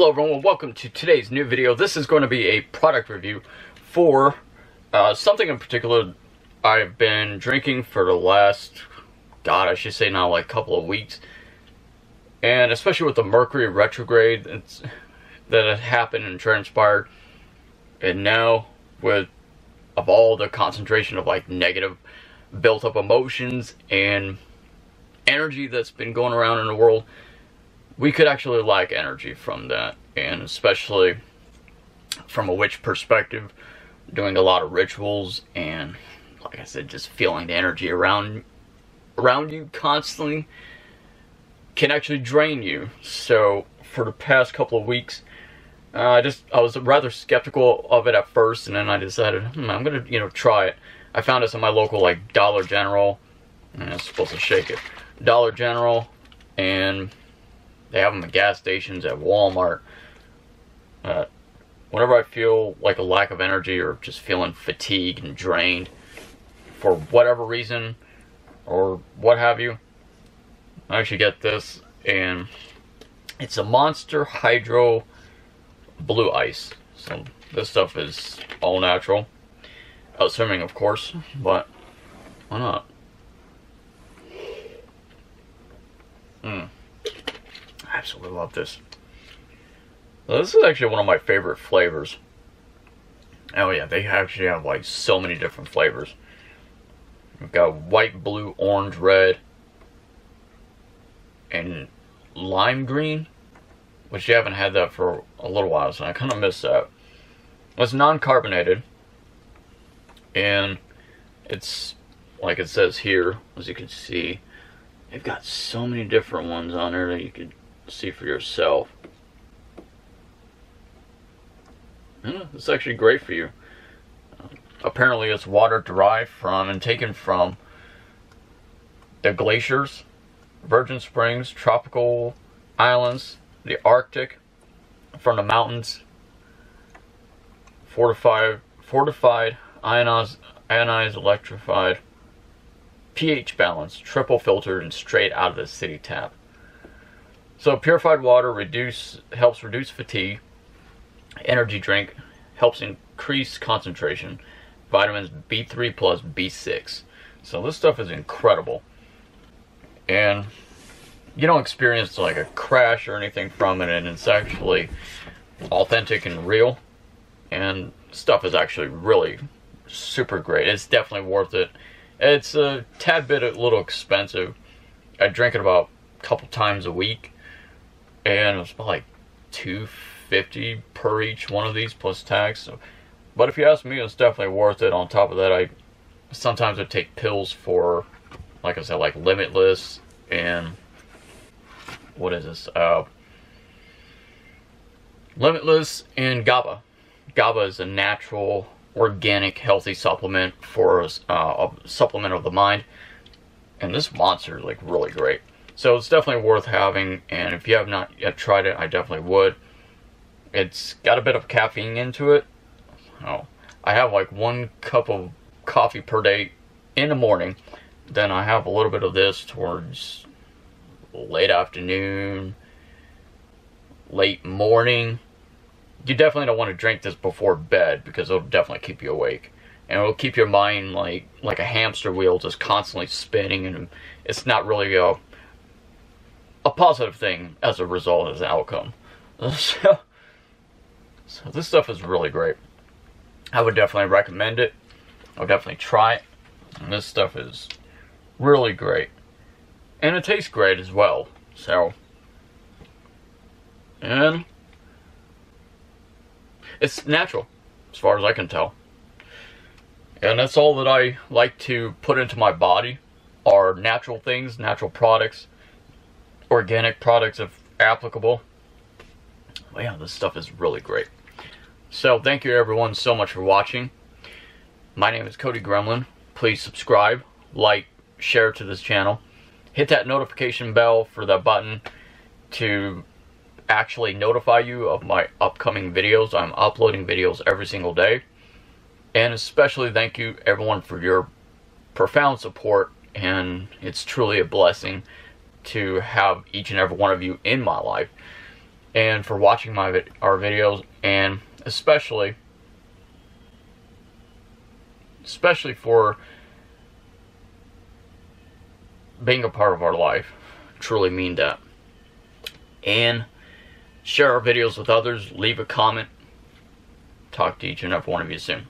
Hello everyone, welcome to today's new video. This is going to be a product review for uh, something in particular I've been drinking for the last, god I should say now like a couple of weeks. And especially with the Mercury retrograde that happened and transpired. And now with of all the concentration of like negative built up emotions and energy that's been going around in the world we could actually lack energy from that, and especially from a witch perspective, doing a lot of rituals and, like I said, just feeling the energy around around you constantly can actually drain you. So for the past couple of weeks, uh, I just I was rather skeptical of it at first, and then I decided hmm, I'm gonna you know try it. I found this in my local like Dollar General. And it's supposed to shake it. Dollar General, and they have them at gas stations, at Walmart. Uh, whenever I feel like a lack of energy or just feeling fatigued and drained for whatever reason or what have you, I actually get this and it's a Monster Hydro Blue Ice. So this stuff is all natural. Assuming, of course, but why not? Hmm absolutely love this. this is actually one of my favorite flavors. Oh yeah, they actually have like so many different flavors. We've got white, blue, orange, red, and lime green, which you haven't had that for a little while, so I kind of miss that. It's non-carbonated, and it's like it says here, as you can see, they've got so many different ones on there that you could see for yourself. Yeah, it's actually great for you. Apparently it's water derived from and taken from the glaciers, virgin springs, tropical islands, the Arctic, from the mountains, fortified, fortified, ionized, ionized, electrified, pH balanced, triple filtered, and straight out of the city tap. So purified water reduce helps reduce fatigue. Energy drink helps increase concentration. Vitamins B3 plus B6. So this stuff is incredible. And you don't experience like a crash or anything from it and it's actually authentic and real. And stuff is actually really super great. It's definitely worth it. It's a tad bit a little expensive. I drink it about a couple times a week and it was about like 250 per each one of these plus tax. So, but if you ask me, it's definitely worth it. On top of that, I sometimes I take pills for, like I said, like Limitless and what is this? Uh, Limitless and GABA. GABA is a natural, organic, healthy supplement for uh, a supplement of the mind. And this monster is like really great. So it's definitely worth having, and if you have not yet tried it, I definitely would. It's got a bit of caffeine into it. Oh, I have like one cup of coffee per day in the morning. Then I have a little bit of this towards late afternoon, late morning. You definitely don't want to drink this before bed because it'll definitely keep you awake. And it'll keep your mind like like a hamster wheel just constantly spinning and it's not really a a positive thing as a result as an outcome. so, so this stuff is really great. I would definitely recommend it. I would definitely try it. And this stuff is really great. And it tastes great as well. So, and it's natural, as far as I can tell. And that's all that I like to put into my body are natural things, natural products, organic products if applicable. But yeah, this stuff is really great. So thank you everyone so much for watching. My name is Cody Gremlin. Please subscribe, like, share to this channel. Hit that notification bell for the button to actually notify you of my upcoming videos. I'm uploading videos every single day. And especially thank you everyone for your profound support and it's truly a blessing to have each and every one of you in my life. and for watching my our videos, and especially especially for being a part of our life. Truly mean that. And share our videos with others, leave a comment. Talk to each and every one of you soon.